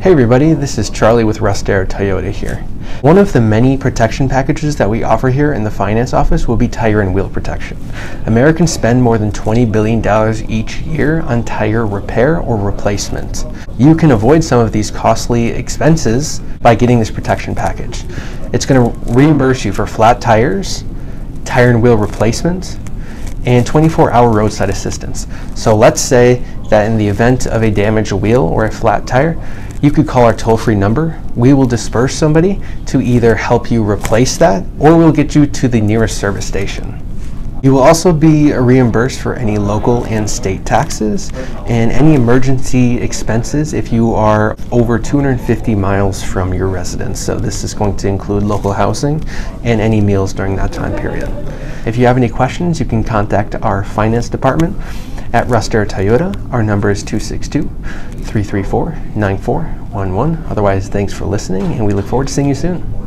Hey everybody, this is Charlie with Russ Darrow Toyota here. One of the many protection packages that we offer here in the finance office will be tire and wheel protection. Americans spend more than $20 billion each year on tire repair or replacement. You can avoid some of these costly expenses by getting this protection package. It's going to reimburse you for flat tires, tire and wheel replacement, and 24 hour roadside assistance. So let's say that in the event of a damaged wheel or a flat tire, you could call our toll free number. We will disperse somebody to either help you replace that or we'll get you to the nearest service station. You will also be reimbursed for any local and state taxes and any emergency expenses if you are over 250 miles from your residence. So this is going to include local housing and any meals during that time period. If you have any questions, you can contact our finance department at Russ Darrow Toyota. Our number is 262 334 9411. Otherwise, thanks for listening, and we look forward to seeing you soon.